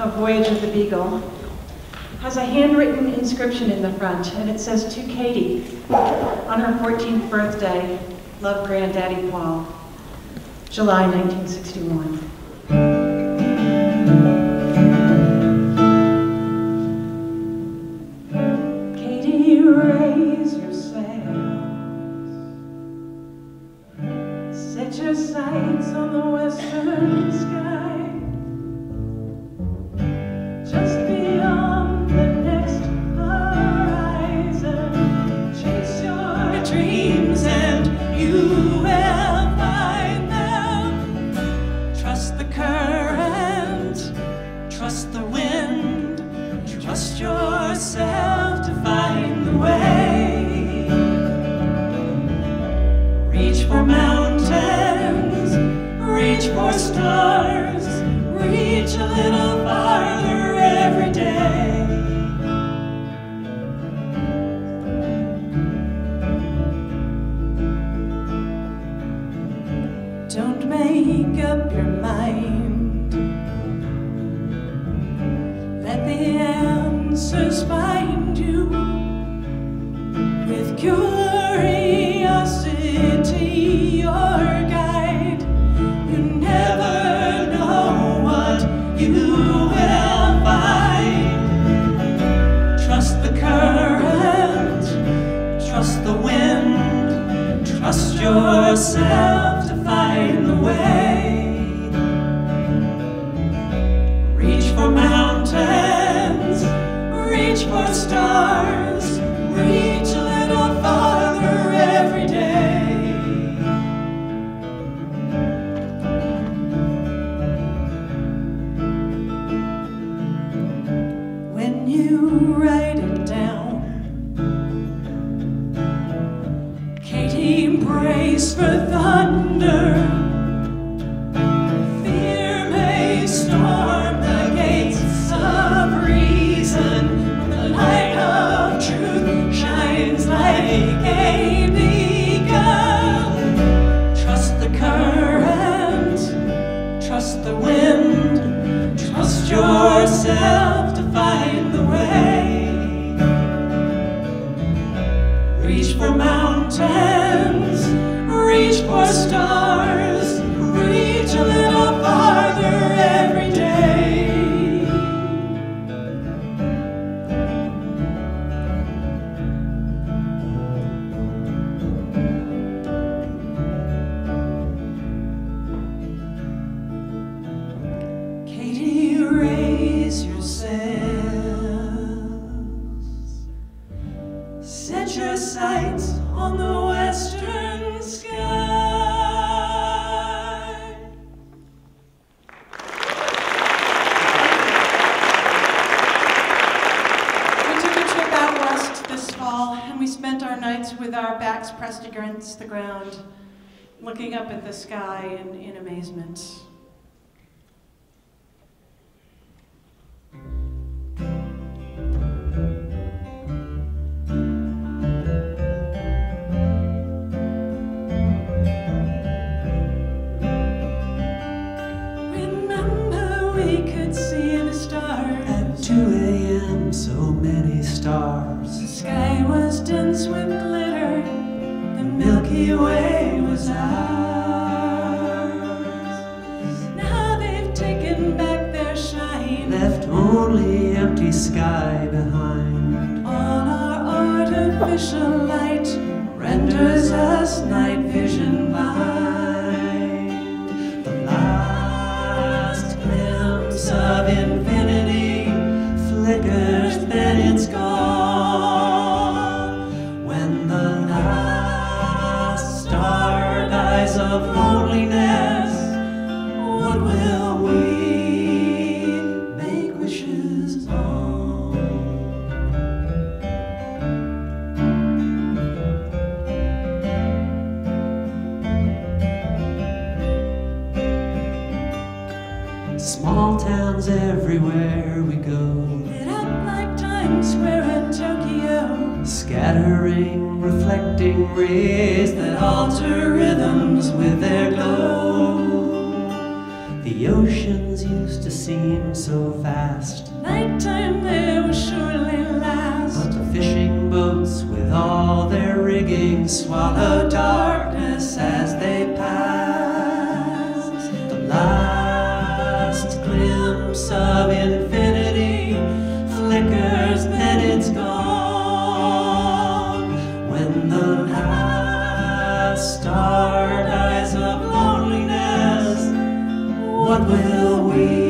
of Voyage of the Beagle has a handwritten inscription in the front, and it says, To Katie, on her 14th birthday, love Granddaddy Paul, July 1961. Stars, reach a little farther every day. Yourself to find the way. Reach for mountains, reach for stars, trust the wind, trust yourself to find the way. Reach for mountains, this fall, and we spent our nights with our backs pressed against the ground, looking up at the sky in, in amazement. Remember we could see the stars. At 2 a.m., so many stars. Milky Way was ours. Now they've taken back their shine. Left only empty sky behind. All our artificial light renders us night vision blind. Scattering, reflecting rays that alter rhythms with their glow. The The oceans used to seem so vast. Nighttime there will surely last. But the fishing boats with all their rigging swallow darkness as they pass. The last glimpse of infinity what will we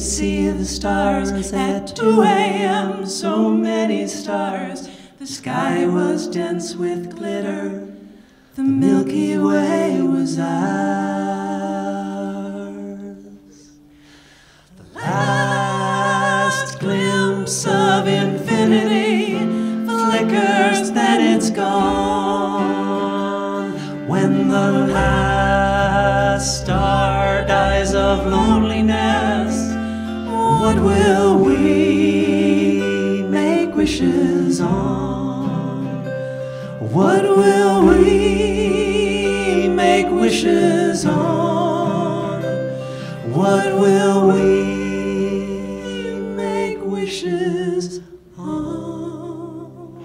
see the stars at 2 a.m. So many stars. The sky was dense with glitter. The Milky Way was ours. The last glimpse of infinity flickers, then it's gone. When the last star dies of loneliness, what will we make wishes on? What will we make wishes on? What will we make wishes on?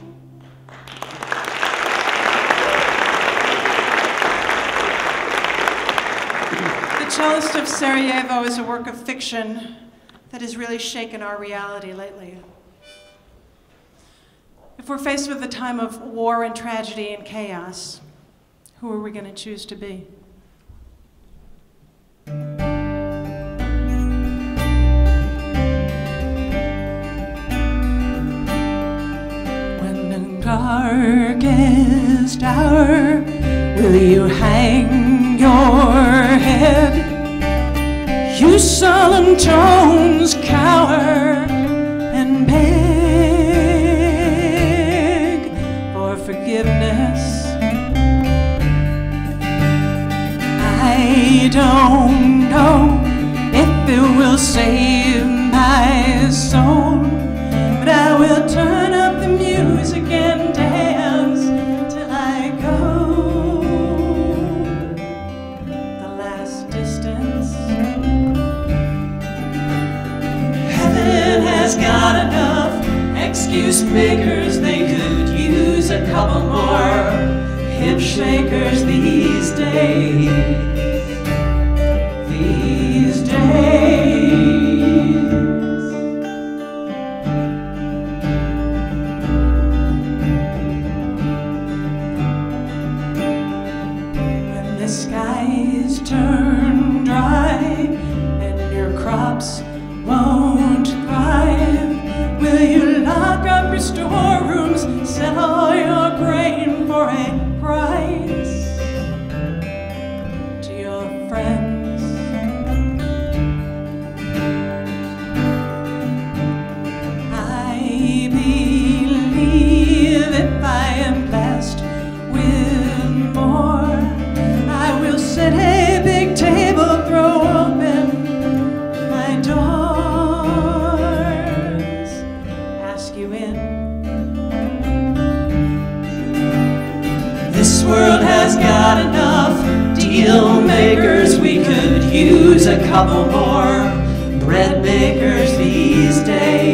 The Cellist of Sarajevo is a work of fiction that has really shaken our reality lately. If we're faced with a time of war and tragedy and chaos, who are we going to choose to be? When the darkest hour will you hang your head? You sullen tones don't know if it will save my soul, but I will turn up the music and dance till I go the last distance. Heaven has got enough excuse makers, they could use a couple more hip shakers these days. These This world has got enough deal makers. We could use a couple more bread makers these days.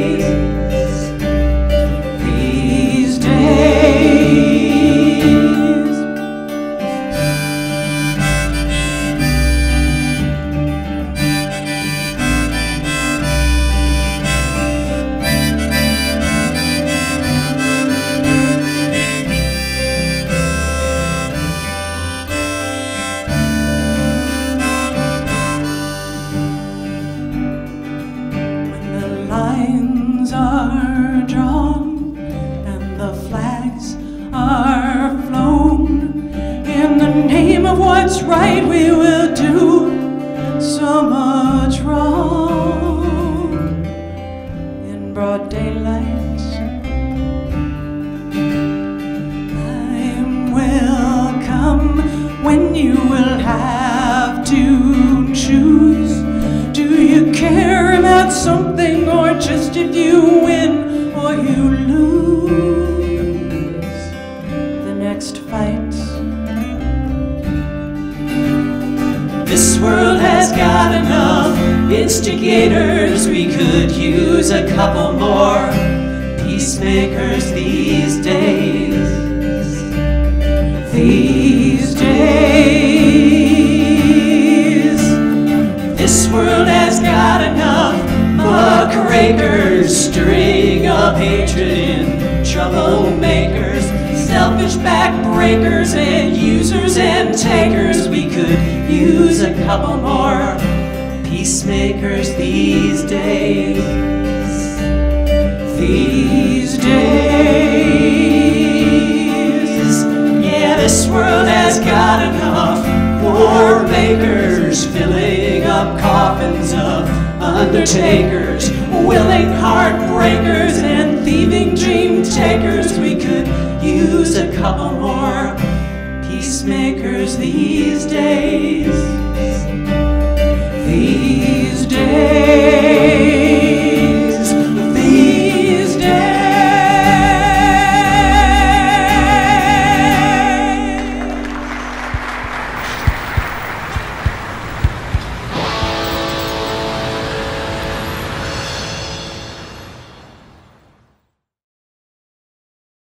What's right, we will do so much wrong in broad daylight. I'm welcome when you will have to choose. Do you care about something or just if you more peacemakers these days. These days. This world has got enough muckrakers string up hatred in troublemakers, selfish backbreakers, and users and takers. We could use a couple more peacemakers these days. These days. Yeah, this world has got enough war makers filling up coffins of undertakers, willing heartbreakers, and thieving dream takers. We could use a couple more peacemakers these days.